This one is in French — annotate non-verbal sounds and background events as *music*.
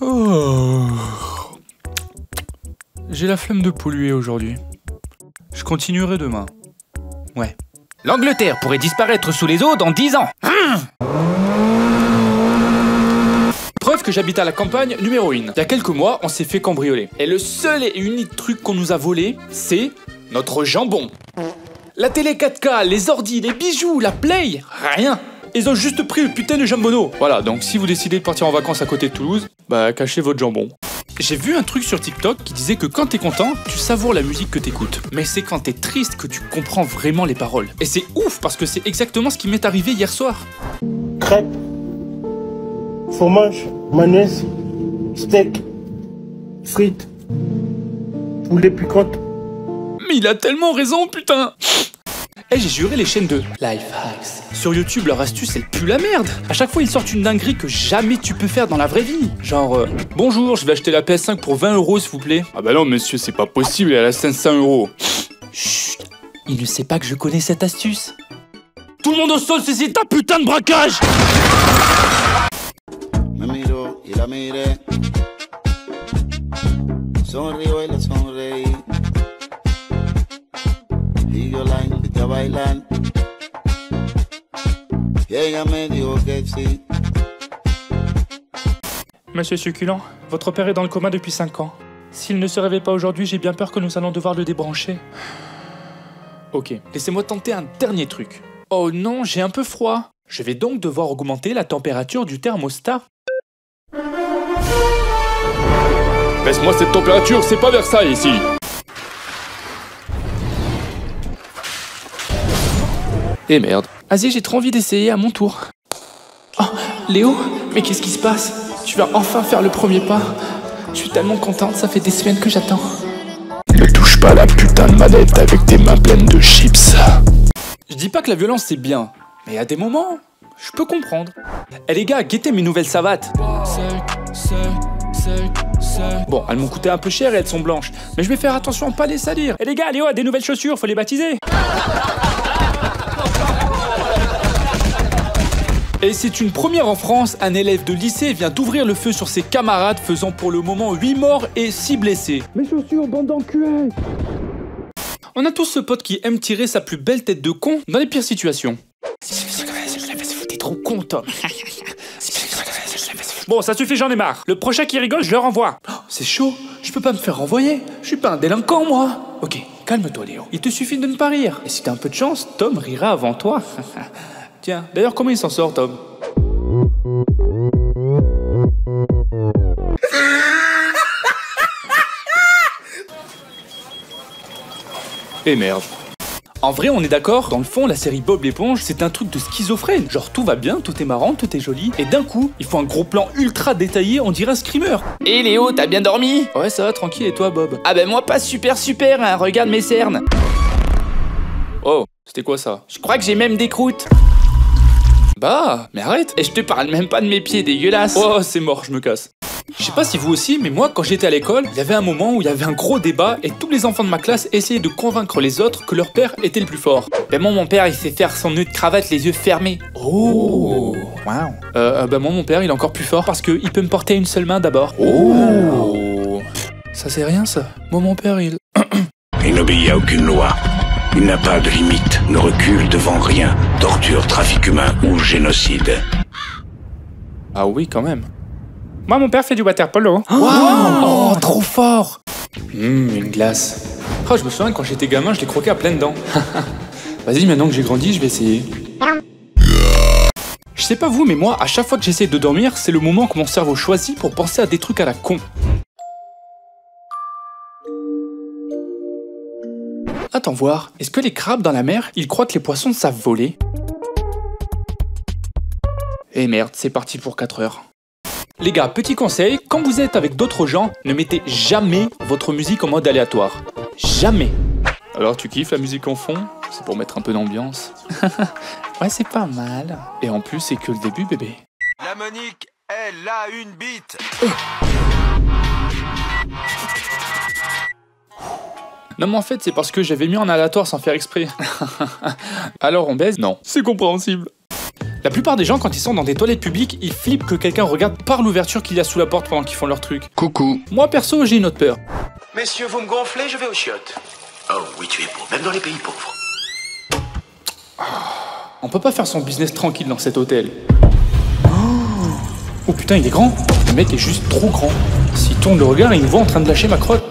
Oh. J'ai la flemme de polluer aujourd'hui. Je continuerai demain. Ouais. L'Angleterre pourrait disparaître sous les eaux dans 10 ans. Preuve que j'habite à la campagne, numéro 1. Il y a quelques mois, on s'est fait cambrioler. Et le seul et unique truc qu'on nous a volé, c'est notre jambon. La télé 4K, les ordis, les bijoux, la play, rien. Ils ont juste pris le putain de jambonneau. Voilà, donc si vous décidez de partir en vacances à côté de Toulouse, bah cachez votre jambon. J'ai vu un truc sur TikTok qui disait que quand t'es content, tu savoures la musique que t'écoutes. Mais c'est quand t'es triste que tu comprends vraiment les paroles. Et c'est ouf parce que c'est exactement ce qui m'est arrivé hier soir. crêpes, fromage, mayonnaise, steak, frites, poulet piquante. Mais il a tellement raison, putain Eh, j'ai juré les chaînes de Life Hacks. Sur YouTube, leur astuce, elle pue la merde. À chaque fois, ils sortent une dinguerie que jamais tu peux faire dans la vraie vie. Genre, euh, bonjour, je vais acheter la PS5 pour 20 euros, s'il vous plaît. Ah bah non, monsieur, c'est pas possible, elle a 500 euros. Chut, il ne sait pas que je connais cette astuce. Tout le monde au sol, c'est ta putain de braquage A bailar. Y ella me dijo que sí. Monsieur Succulent, votre père est dans le coma depuis 5 ans. S'il ne se réveille pas aujourd'hui, j'ai bien peur que nous allons devoir le débrancher. Ok, laissez-moi tenter un dernier truc. Oh non, j'ai un peu froid. Je vais donc devoir augmenter la température du thermostat. Baisse-moi cette température, c'est pas Versailles ici. Eh merde. Vas-y, j'ai trop envie d'essayer à mon tour. Oh, Léo, mais qu'est-ce qui se passe? Tu vas enfin faire le premier pas. Je suis tellement contente, ça fait des semaines que j'attends. Ne touche pas la putain de manette avec tes mains pleines de chips. Je dis pas que la violence c'est bien, mais à des moments, je peux comprendre. Eh les gars, guettez mes nouvelles savates. Bon, elles m'ont coûté un peu cher et elles sont blanches, mais je vais faire attention à pas les salir. Eh les gars, Léo a des nouvelles chaussures, faut les baptiser. Et c'est une première en France, un élève de lycée vient d'ouvrir le feu sur ses camarades, faisant pour le moment 8 morts et 6 blessés. Mes chaussures, bande d'enculés On a tous ce pote qui aime tirer sa plus belle tête de con dans les pires situations. T'es trop con, Tom. Bon, ça suffit, j'en ai marre. Le prochain qui rigole, je le renvoie. Oh, c'est chaud. Je peux pas me faire renvoyer. Je suis pas un délinquant, moi. Ok, calme-toi, Léo. Il te suffit de ne pas rire. Et si t'as un peu de chance, Tom rira avant toi. *laughs* Tiens, d'ailleurs, comment il s'en sort, Tom *laughs* Et merde. En vrai, on est d'accord, dans le fond, la série Bob l'éponge, c'est un truc de schizophrène. Genre, tout va bien, tout est marrant, tout est joli, et d'un coup, il faut un gros plan ultra détaillé, on dirait un screamer. Et Léo, t'as bien dormi Ouais, ça va, tranquille, et toi, Bob Ah ben moi pas super super, hein, regarde mes cernes. Oh, c'était quoi ça? Je crois que j'ai même des croûtes. Bah, mais arrête Et je te parle même pas de mes pieds dégueulasses. Oh, c'est mort, je me casse. Je sais pas si vous aussi, mais moi, quand j'étais à l'école, il y avait un moment où il y avait un gros débat et tous les enfants de ma classe essayaient de convaincre les autres que leur père était le plus fort. Ben moi mon père il sait faire son nœud de cravate les yeux fermés. Oh Waouh. Euh, euh, bah moi, mon père, il est encore plus fort parce qu'il peut me porter une seule main d'abord. Oh. Ça c'est rien, ça. Moi, mon père, il... Il n'obéit à aucune loi. Il n'a pas de limite, ne recule devant rien. Torture, trafic humain ou génocide. Ah oui, quand même. Moi mon père fait du water polo. Oh, trop fort Hum, une glace. Oh, je me souviens, quand j'étais gamin, je les croquais à pleines dents. *laughs* Vas-y, maintenant que j'ai grandi, je vais essayer. Je sais pas vous, mais moi, à chaque fois que j'essaie de dormir, c'est le moment que mon cerveau choisit pour penser à des trucs à la con. Attends voir, est-ce que les crabes dans la mer, ils croient que les poissons savent voler? Eh merde, c'est parti pour 4 heures. Les gars, petit conseil, quand vous êtes avec d'autres gens, ne mettez jamais votre musique en mode aléatoire. Jamais. Alors tu kiffes la musique en fond? C'est pour mettre un peu d'ambiance. *laughs* ouais, c'est pas mal. Et en plus, c'est que le début, bébé. La Monique, elle a une bite. Non mais en fait, c'est parce que j'avais mis en aléatoire sans faire exprès. *laughs* Alors on baise Non. C'est compréhensible. La plupart des gens, quand ils sont dans des toilettes publiques, ils flippent que quelqu'un regarde par l'ouverture qu'il y a sous la porte pendant qu'ils font leur truc. Coucou. Moi perso, j'ai une autre peur. Messieurs, vous me gonflez, je vais aux chiottes. Oh oui, tu es beau, même dans les pays pauvres. On peut pas faire son business tranquille dans cet hôtel. Oh putain, il est grand. Le mec est juste trop grand. S'il tourne le regard, il me voit en train de lâcher ma crotte.